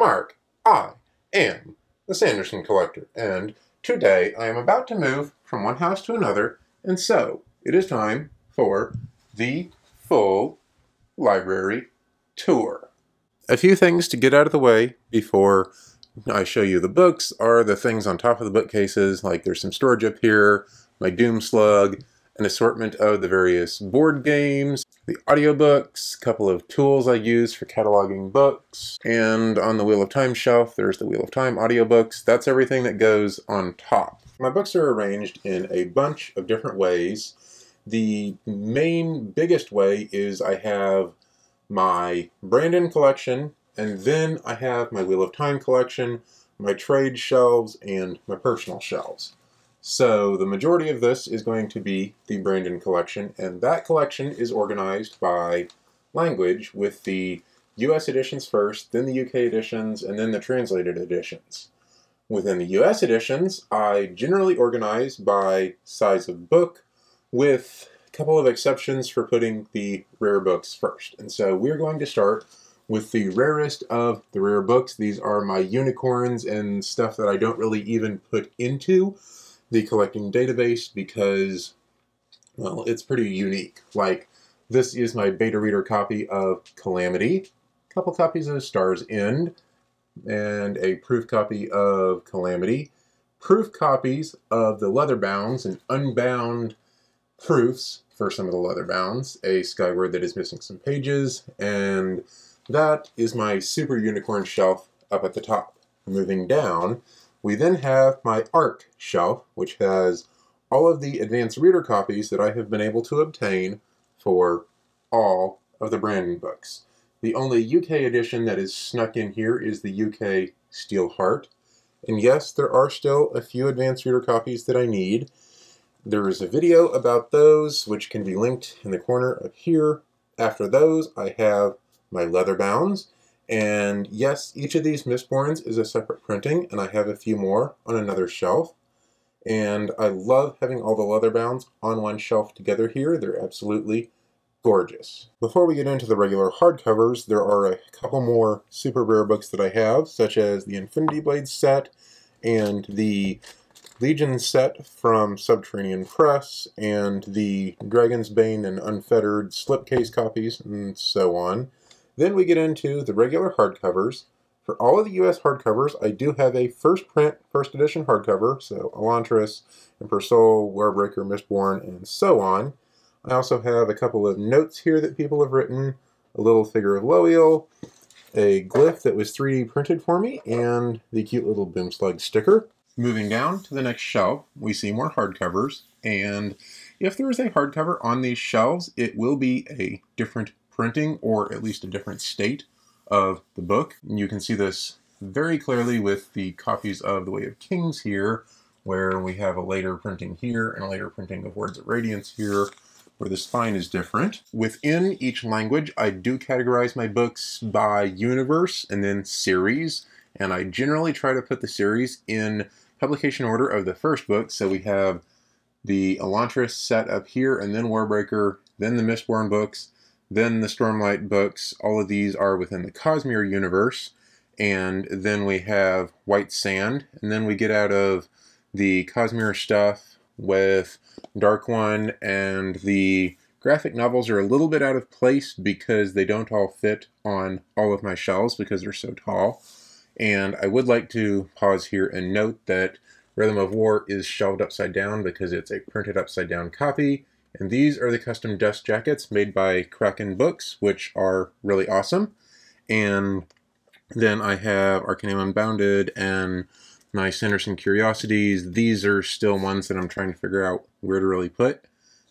Mark. I am the Sanderson Collector, and today I am about to move from one house to another, and so it is time for the full library tour. A few things to get out of the way before I show you the books are the things on top of the bookcases, like there's some storage up here, my Doom Slug, an assortment of the various board games, the audiobooks, a couple of tools I use for cataloging books, and on the Wheel of Time shelf there's the Wheel of Time audiobooks. That's everything that goes on top. My books are arranged in a bunch of different ways. The main biggest way is I have my Brandon collection, and then I have my Wheel of Time collection, my trade shelves, and my personal shelves. So the majority of this is going to be the Brandon collection, and that collection is organized by language with the US editions first, then the UK editions, and then the translated editions. Within the US editions, I generally organize by size of book, with a couple of exceptions for putting the rare books first. And so we're going to start with the rarest of the rare books. These are my unicorns and stuff that I don't really even put into the collecting database because, well, it's pretty unique. Like, this is my beta reader copy of Calamity, a couple copies of Star's End, and a proof copy of Calamity, proof copies of the leather bounds and unbound proofs for some of the leather bounds, a Skyward that is missing some pages, and that is my Super Unicorn shelf up at the top. Moving down, we then have my ARC shelf, which has all of the advanced reader copies that I have been able to obtain for all of the Brandon books. The only UK edition that is snuck in here is the UK Steelheart. And yes, there are still a few advanced reader copies that I need. There is a video about those, which can be linked in the corner up here. After those, I have my leather bounds, and yes, each of these Mistborns is a separate printing, and I have a few more on another shelf. And I love having all the leather bounds on one shelf together here. They're absolutely gorgeous. Before we get into the regular hardcovers, there are a couple more super rare books that I have, such as the Infinity Blade set and the Legion set from Subterranean Press, and the Dragon's Bane and Unfettered slipcase copies, and so on. Then we get into the regular hardcovers. For all of the US hardcovers, I do have a first print, first edition hardcover, so Elantris, Emperor Soul, Warbreaker, Mistborn, and so on. I also have a couple of notes here that people have written, a little figure of Loial, a glyph that was 3D printed for me, and the cute little Doomslug sticker. Moving down to the next shelf, we see more hardcovers, and if there is a hardcover on these shelves, it will be a different printing or at least a different state of the book. And you can see this very clearly with the copies of The Way of Kings here, where we have a later printing here and a later printing of Words of Radiance here, where the spine is different. Within each language, I do categorize my books by universe and then series, and I generally try to put the series in publication order of the first book. So we have the Elantris set up here, and then Warbreaker, then the Mistborn books, then the Stormlight books, all of these are within the Cosmere universe. And then we have White Sand. And then we get out of the Cosmere stuff with Dark One. And the graphic novels are a little bit out of place because they don't all fit on all of my shelves because they're so tall. And I would like to pause here and note that Rhythm of War is shelved upside down because it's a printed upside down copy and these are the custom dust jackets made by Kraken Books, which are really awesome. And then I have Arcanum Unbounded and my Sanderson Curiosities. These are still ones that I'm trying to figure out where to really put.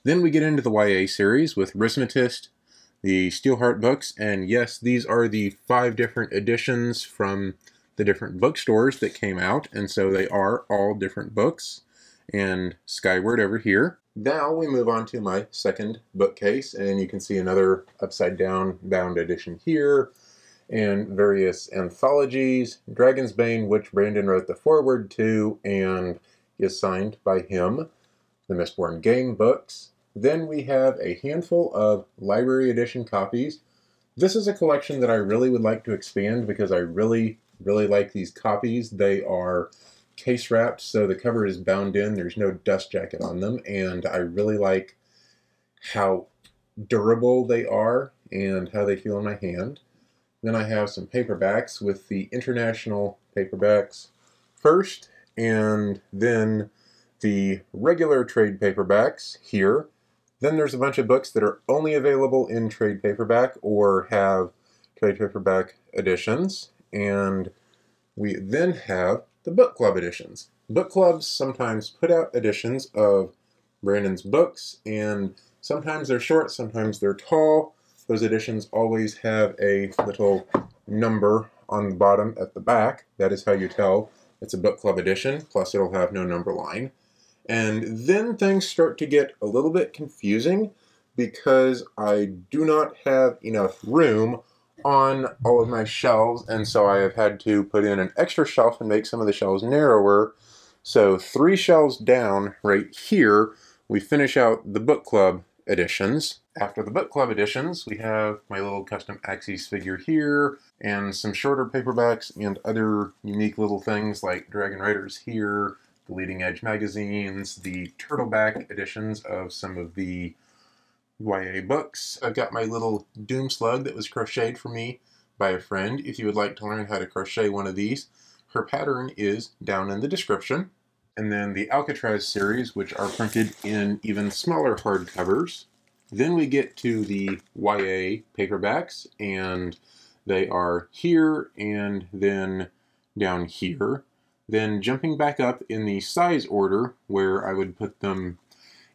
Then we get into the YA series with Rhythmatist, the Steelheart books, and yes, these are the five different editions from the different bookstores that came out, and so they are all different books. And Skyward over here. Now we move on to my second bookcase, and you can see another upside down bound edition here, and various anthologies. Dragon's Bane, which Brandon wrote the foreword to, and is signed by him. The Mistborn Gang books. Then we have a handful of library edition copies. This is a collection that I really would like to expand because I really really like these copies. They are case wrapped, so the cover is bound in. There's no dust jacket on them, and I really like how durable they are and how they feel in my hand. Then I have some paperbacks with the international paperbacks first, and then the regular trade paperbacks here. Then there's a bunch of books that are only available in trade paperback or have trade paperback editions. And we then have the book club editions. Book clubs sometimes put out editions of Brandon's books, and sometimes they're short, sometimes they're tall. Those editions always have a little number on the bottom at the back. That is how you tell it's a book club edition, plus it'll have no number line. And then things start to get a little bit confusing because I do not have enough room on all of my shelves, and so I have had to put in an extra shelf and make some of the shelves narrower. So three shelves down right here, we finish out the book club editions. After the book club editions, we have my little custom Axis figure here, and some shorter paperbacks and other unique little things like Dragon Riders here, the leading edge magazines, the turtleback editions of some of the YA books. I've got my little Doom Slug that was crocheted for me by a friend. If you would like to learn how to crochet one of these, her pattern is down in the description. And then the Alcatraz series, which are printed in even smaller hardcovers. Then we get to the YA paperbacks, and they are here and then down here. Then jumping back up in the size order, where I would put them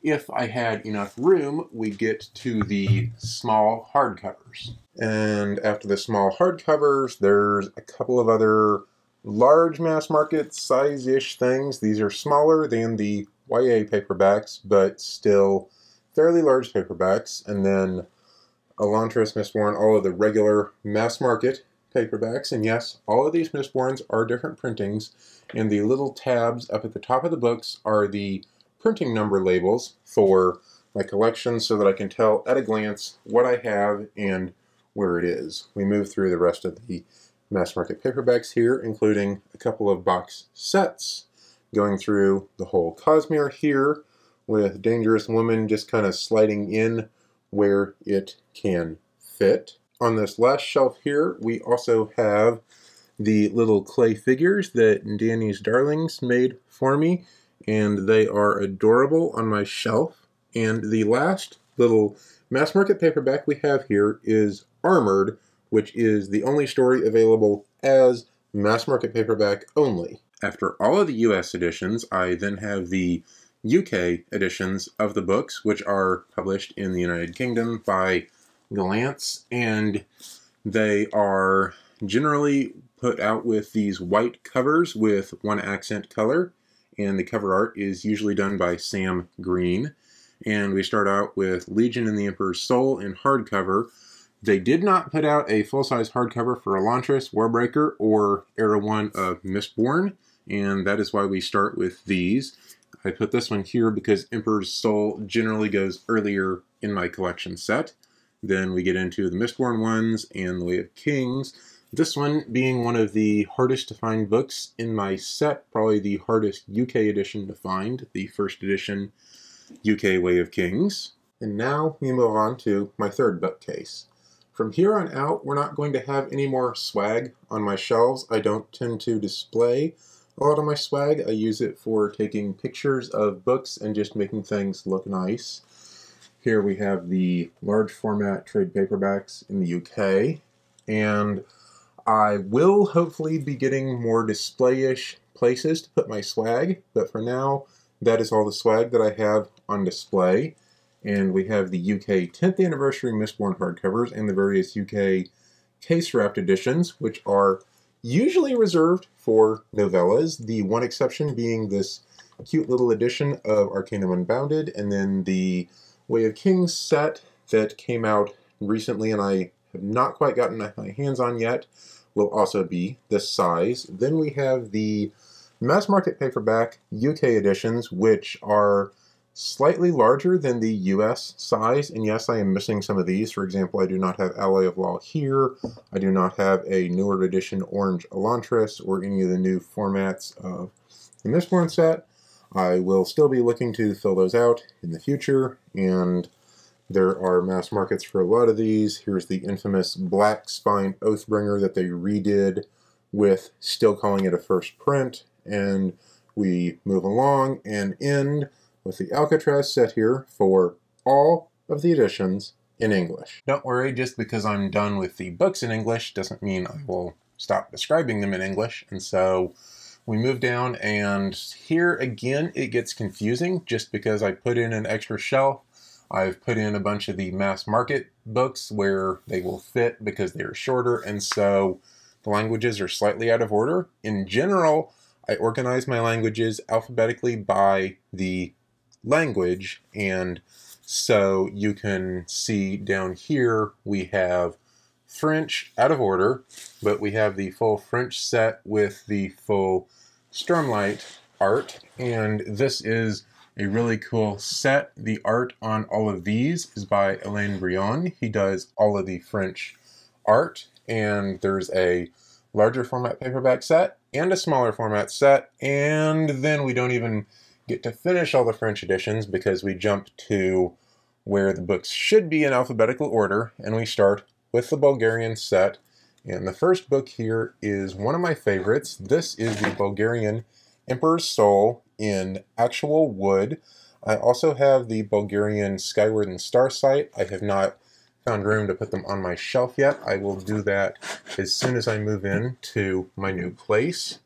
if I had enough room, we get to the small hardcovers. And after the small hardcovers, there's a couple of other large mass market size-ish things. These are smaller than the YA paperbacks, but still fairly large paperbacks. And then Elantris, Mistborn, all of the regular mass market paperbacks. And yes, all of these Mistborns are different printings. And the little tabs up at the top of the books are the printing number labels for my collection so that I can tell at a glance what I have and where it is. We move through the rest of the mass market paperbacks here, including a couple of box sets, going through the whole Cosmere here, with Dangerous Woman just kind of sliding in where it can fit. On this last shelf here, we also have the little clay figures that Danny's Darlings made for me and they are adorable on my shelf. And the last little mass market paperback we have here is Armored, which is the only story available as mass market paperback only. After all of the US editions, I then have the UK editions of the books, which are published in the United Kingdom by Gollancz, and they are generally put out with these white covers with one accent color and the cover art is usually done by Sam Green. And we start out with Legion and the Emperor's Soul in hardcover. They did not put out a full-size hardcover for Elantris, Warbreaker, or Era 1 of Mistborn, and that is why we start with these. I put this one here because Emperor's Soul generally goes earlier in my collection set. Then we get into the Mistborn ones and the Way of Kings. This one being one of the hardest to find books in my set, probably the hardest UK edition to find, the first edition UK Way of Kings. And now we move on to my third bookcase. From here on out, we're not going to have any more swag on my shelves. I don't tend to display a lot of my swag. I use it for taking pictures of books and just making things look nice. Here we have the large format trade paperbacks in the UK. And I will hopefully be getting more display-ish places to put my swag, but for now, that is all the swag that I have on display. And we have the UK 10th anniversary Mistborn hardcovers and the various UK case wrapped editions, which are usually reserved for novellas, the one exception being this cute little edition of Arcanum Unbounded, and then the Way of Kings set that came out recently and I have not quite gotten my hands on yet will also be this size. Then we have the mass market paperback UK editions, which are slightly larger than the US size, and yes, I am missing some of these. For example, I do not have Alloy of Law here. I do not have a newer edition Orange Elantris or any of the new formats of the Mistborn set. I will still be looking to fill those out in the future, and there are mass markets for a lot of these. Here's the infamous Black Spine Oathbringer that they redid with still calling it a first print, and we move along and end with the Alcatraz set here for all of the editions in English. Don't worry, just because I'm done with the books in English doesn't mean I will stop describing them in English, and so we move down and here again it gets confusing just because I put in an extra shelf. I've put in a bunch of the mass market books where they will fit because they're shorter and so the languages are slightly out of order. In general, I organize my languages alphabetically by the language and so you can see down here we have French out of order, but we have the full French set with the full Stormlight art, and this is a really cool set. The art on all of these is by Alain Brion. He does all of the French art, and there's a larger format paperback set and a smaller format set, and then we don't even get to finish all the French editions because we jump to where the books should be in alphabetical order, and we start with the Bulgarian set. And the first book here is one of my favorites. This is the Bulgarian Emperor's Soul in actual wood. I also have the Bulgarian Skyward and Starsight. I have not found room to put them on my shelf yet. I will do that as soon as I move in to my new place.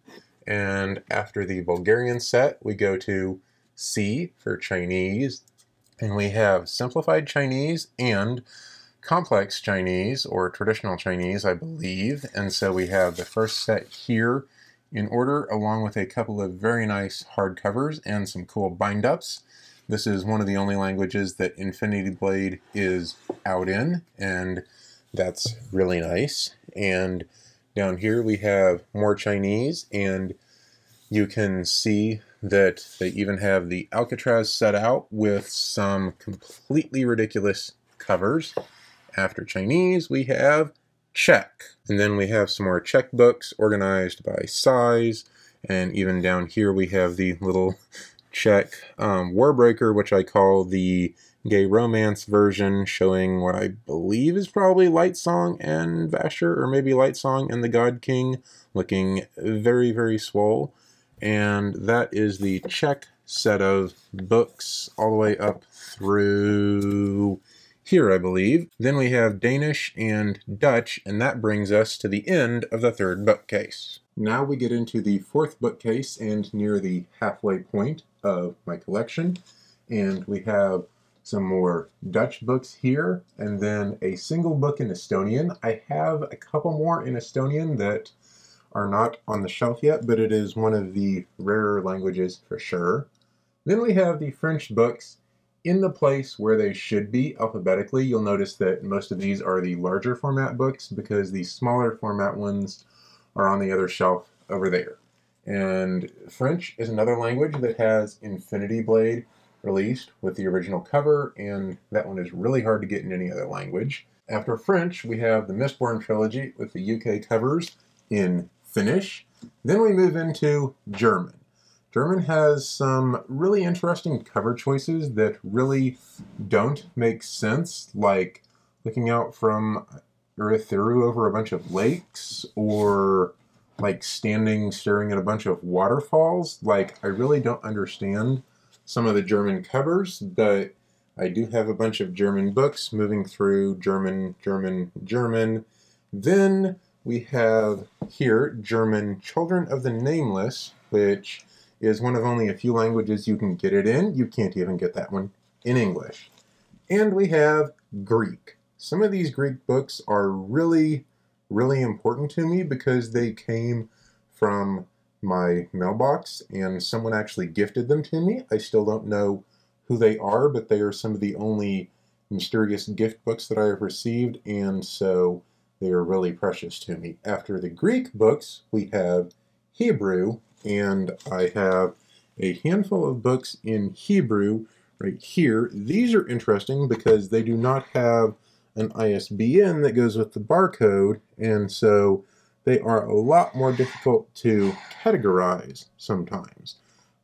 And after the Bulgarian set, we go to C for Chinese. And we have Simplified Chinese and complex Chinese or traditional Chinese, I believe. And so we have the first set here in order, along with a couple of very nice hardcovers and some cool bind-ups. This is one of the only languages that Infinity Blade is out in, and that's really nice. And down here we have more Chinese, and you can see that they even have the Alcatraz set out with some completely ridiculous covers. After Chinese, we have Czech. And then we have some more Czech books organized by size. And even down here, we have the little Czech um, Warbreaker, which I call the gay romance version, showing what I believe is probably Lightsong and Vasher, or maybe Lightsong and the God King, looking very, very swole. And that is the Czech set of books all the way up through here, I believe. Then we have Danish and Dutch, and that brings us to the end of the third bookcase. Now we get into the fourth bookcase and near the halfway point of my collection. And we have some more Dutch books here, and then a single book in Estonian. I have a couple more in Estonian that are not on the shelf yet, but it is one of the rarer languages for sure. Then we have the French books in the place where they should be alphabetically. You'll notice that most of these are the larger format books because the smaller format ones are on the other shelf over there. And French is another language that has Infinity Blade released with the original cover, and that one is really hard to get in any other language. After French, we have the Mistborn trilogy with the UK covers in Finnish. Then we move into German. German has some really interesting cover choices that really don't make sense, like looking out from Urithiru over a bunch of lakes, or like standing staring at a bunch of waterfalls. Like, I really don't understand some of the German covers, but I do have a bunch of German books moving through German, German, German. Then we have here German Children of the Nameless, which is one of only a few languages you can get it in. You can't even get that one in English. And we have Greek. Some of these Greek books are really, really important to me because they came from my mailbox and someone actually gifted them to me. I still don't know who they are, but they are some of the only mysterious gift books that I have received, and so they are really precious to me. After the Greek books, we have Hebrew, and I have a handful of books in Hebrew right here. These are interesting because they do not have an ISBN that goes with the barcode, and so they are a lot more difficult to categorize sometimes.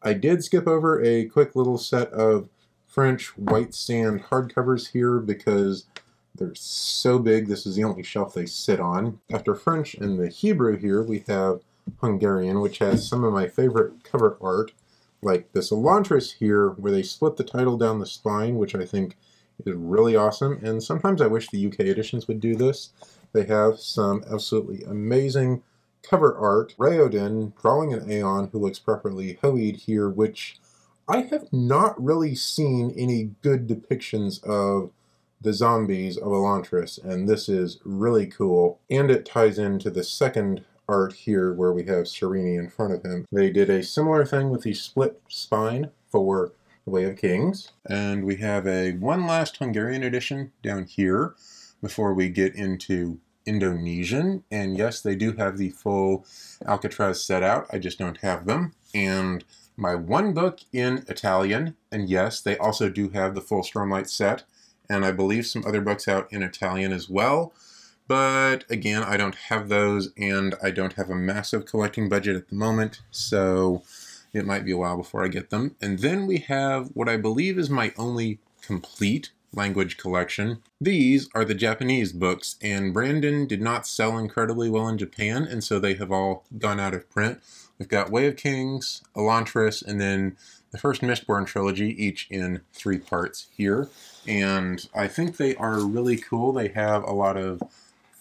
I did skip over a quick little set of French white sand hardcovers here because they're so big. This is the only shelf they sit on. After French and the Hebrew here, we have Hungarian, which has some of my favorite cover art, like this Elantris here, where they split the title down the spine, which I think is really awesome. And sometimes I wish the UK editions would do this. They have some absolutely amazing cover art. Raoden drawing an Aon who looks properly hoeyed here, which I have not really seen any good depictions of the zombies of Elantris, and this is really cool. And it ties into the second art here where we have Sarene in front of him. They did a similar thing with the split spine for the Way of Kings. And we have a one last Hungarian edition down here before we get into Indonesian. And yes, they do have the full Alcatraz set out. I just don't have them. And my one book in Italian. And yes, they also do have the full Stormlight set. And I believe some other books out in Italian as well. But again, I don't have those and I don't have a massive collecting budget at the moment, so it might be a while before I get them. And then we have what I believe is my only complete language collection. These are the Japanese books, and Brandon did not sell incredibly well in Japan, and so they have all gone out of print. We've got Way of Kings, Elantris, and then the first Mistborn trilogy, each in three parts here. And I think they are really cool. They have a lot of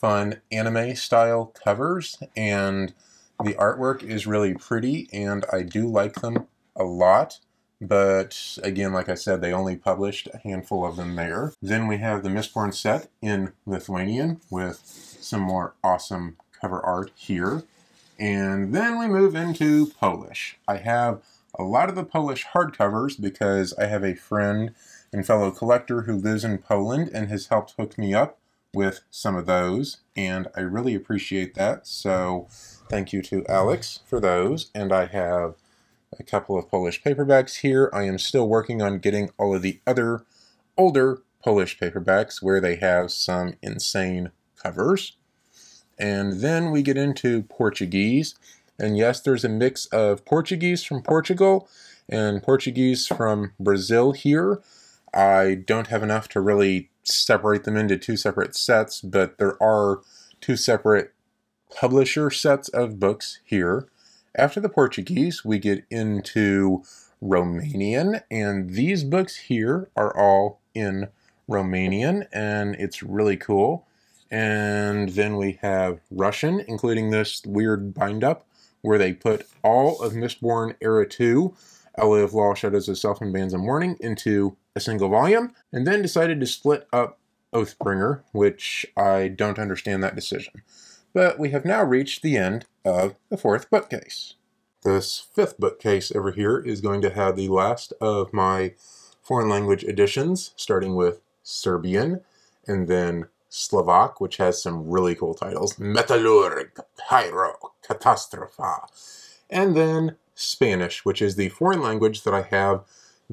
fun anime style covers and the artwork is really pretty and I do like them a lot but again like I said they only published a handful of them there. Then we have the Mistborn set in Lithuanian with some more awesome cover art here and then we move into Polish. I have a lot of the Polish hardcovers because I have a friend and fellow collector who lives in Poland and has helped hook me up with some of those, and I really appreciate that. So thank you to Alex for those. And I have a couple of Polish paperbacks here. I am still working on getting all of the other older Polish paperbacks where they have some insane covers. And then we get into Portuguese. And yes, there's a mix of Portuguese from Portugal and Portuguese from Brazil here. I don't have enough to really separate them into two separate sets, but there are two separate publisher sets of books here. After the Portuguese, we get into Romanian, and these books here are all in Romanian, and it's really cool. And then we have Russian, including this weird bind up where they put all of Mistborn Era 2, Alloy of Law, Shadows of Self, and Bands of Mourning into a single volume, and then decided to split up Oathbringer, which I don't understand that decision. But we have now reached the end of the fourth bookcase. This fifth bookcase over here is going to have the last of my foreign language editions, starting with Serbian, and then Slovak, which has some really cool titles, Metallurg, Pyro, Catastropha, and then Spanish, which is the foreign language that I have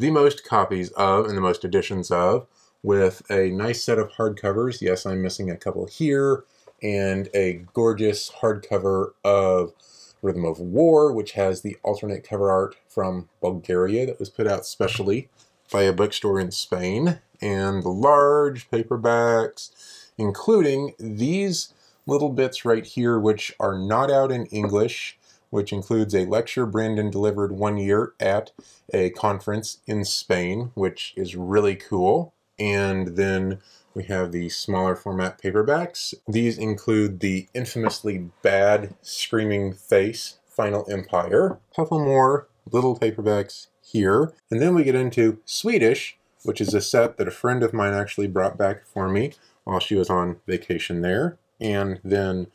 the most copies of and the most editions of with a nice set of hardcovers. Yes, I'm missing a couple here, and a gorgeous hardcover of Rhythm of War, which has the alternate cover art from Bulgaria that was put out specially by a bookstore in Spain, and the large paperbacks, including these little bits right here, which are not out in English which includes a lecture Brandon delivered one year at a conference in Spain, which is really cool. And then we have the smaller format paperbacks. These include the infamously bad Screaming Face Final Empire. A couple more little paperbacks here. And then we get into Swedish, which is a set that a friend of mine actually brought back for me while she was on vacation there. And then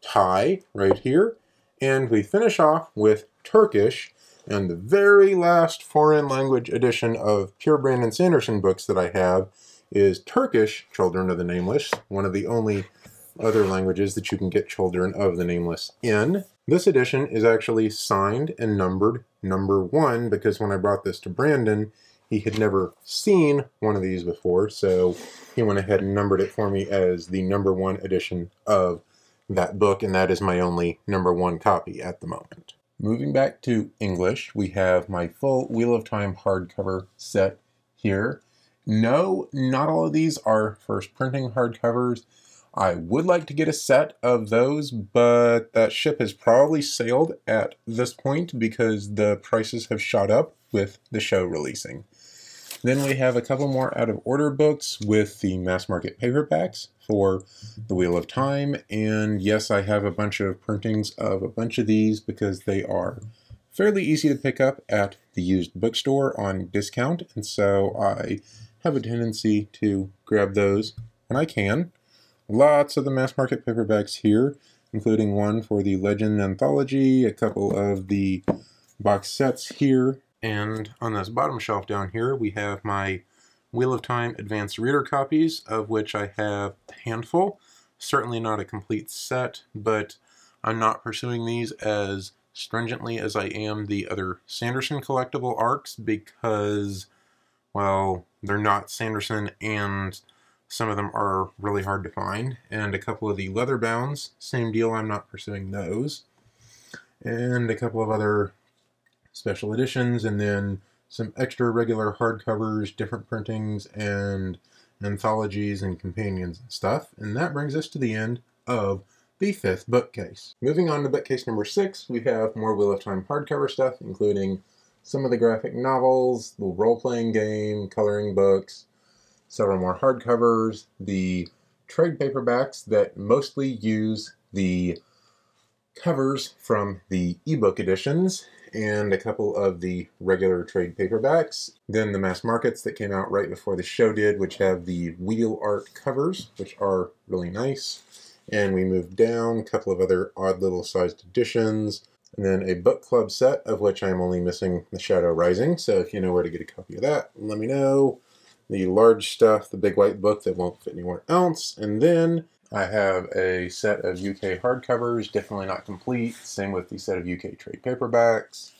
Thai right here. And we finish off with Turkish, and the very last foreign language edition of pure Brandon Sanderson books that I have is Turkish, Children of the Nameless, one of the only other languages that you can get Children of the Nameless in. This edition is actually signed and numbered number one because when I brought this to Brandon, he had never seen one of these before, so he went ahead and numbered it for me as the number one edition of that book, and that is my only number one copy at the moment. Moving back to English, we have my full Wheel of Time hardcover set here. No, not all of these are first printing hardcovers. I would like to get a set of those, but that ship has probably sailed at this point because the prices have shot up with the show releasing. Then we have a couple more out of order books with the mass market paperbacks for The Wheel of Time. And yes, I have a bunch of printings of a bunch of these because they are fairly easy to pick up at the used bookstore on discount. And so I have a tendency to grab those when I can. Lots of the mass market paperbacks here, including one for the Legend Anthology, a couple of the box sets here, and on this bottom shelf down here, we have my Wheel of Time Advanced Reader copies, of which I have a handful. Certainly not a complete set, but I'm not pursuing these as stringently as I am the other Sanderson collectible arcs because, well, they're not Sanderson and some of them are really hard to find. And a couple of the leather bounds, same deal, I'm not pursuing those. And a couple of other special editions, and then some extra regular hardcovers, different printings, and anthologies and companions and stuff. And that brings us to the end of the fifth bookcase. Moving on to bookcase number six, we have more Wheel of Time hardcover stuff, including some of the graphic novels, the role-playing game, coloring books, several more hardcovers, the trade paperbacks that mostly use the covers from the ebook editions, and a couple of the regular trade paperbacks. Then the mass markets that came out right before the show did, which have the wheel art covers, which are really nice. And we moved down, a couple of other odd little sized editions, and then a book club set, of which I'm only missing The Shadow Rising. So if you know where to get a copy of that, let me know. The large stuff, the big white book that won't fit anywhere else. And then I have a set of UK hardcovers, definitely not complete. Same with the set of UK trade paperbacks.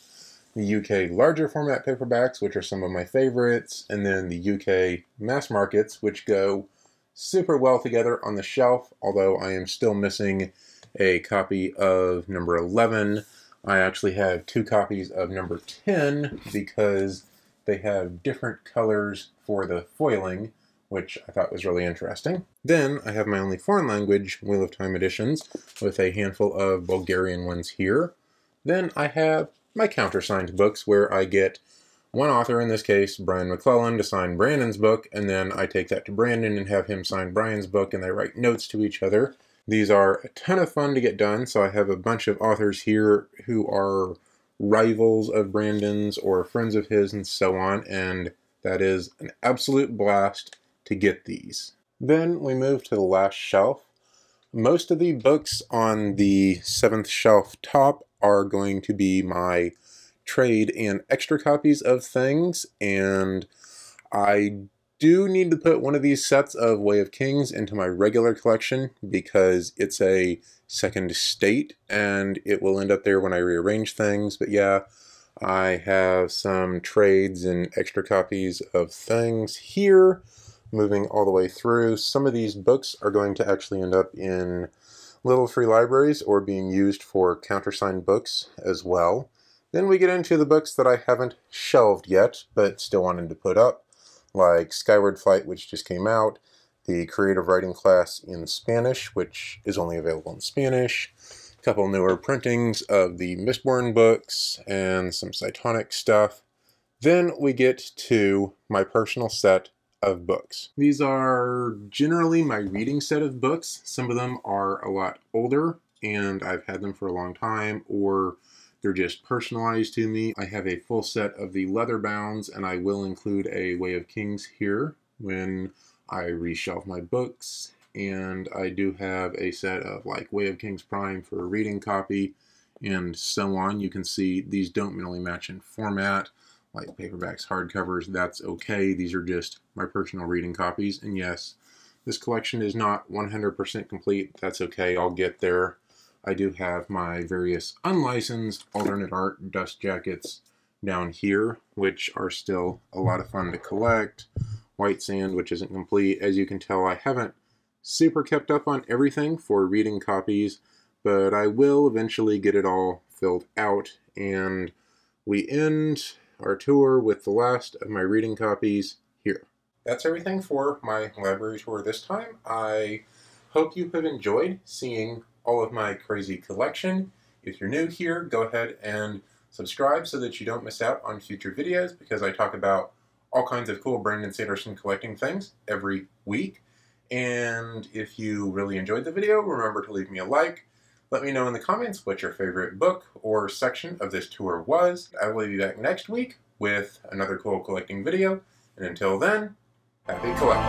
The UK larger format paperbacks, which are some of my favorites. And then the UK mass markets, which go super well together on the shelf, although I am still missing a copy of number 11. I actually have two copies of number 10 because they have different colors for the foiling which I thought was really interesting. Then I have my only foreign language Wheel of Time editions with a handful of Bulgarian ones here. Then I have my countersigned books where I get one author, in this case Brian McClellan, to sign Brandon's book, and then I take that to Brandon and have him sign Brian's book, and they write notes to each other. These are a ton of fun to get done, so I have a bunch of authors here who are rivals of Brandon's or friends of his and so on, and that is an absolute blast to get these. Then we move to the last shelf. Most of the books on the seventh shelf top are going to be my trade and extra copies of things, and I do need to put one of these sets of Way of Kings into my regular collection because it's a second state and it will end up there when I rearrange things. But yeah, I have some trades and extra copies of things here moving all the way through. Some of these books are going to actually end up in little free libraries or being used for countersigned books as well. Then we get into the books that I haven't shelved yet, but still wanted to put up, like Skyward Flight, which just came out, the Creative Writing class in Spanish, which is only available in Spanish, a couple newer printings of the Mistborn books, and some Cytonic stuff. Then we get to my personal set of books. These are generally my reading set of books. Some of them are a lot older and I've had them for a long time or they're just personalized to me. I have a full set of the leather bounds and I will include a Way of Kings here when I reshelve my books. And I do have a set of like Way of Kings Prime for a reading copy and so on. You can see these don't really match in format like paperbacks, hardcovers, that's okay. These are just my personal reading copies. And yes, this collection is not 100% complete. That's okay, I'll get there. I do have my various unlicensed alternate art dust jackets, down here, which are still a lot of fun to collect. White Sand, which isn't complete. As you can tell, I haven't super kept up on everything for reading copies, but I will eventually get it all filled out. And we end our tour with the last of my reading copies here. That's everything for my library tour this time. I hope you have enjoyed seeing all of my crazy collection. If you're new here, go ahead and subscribe so that you don't miss out on future videos because I talk about all kinds of cool Brandon Sanderson collecting things every week. And if you really enjoyed the video, remember to leave me a like. Let me know in the comments what your favorite book or section of this tour was. I will be back next week with another cool collecting video. And until then, happy collecting!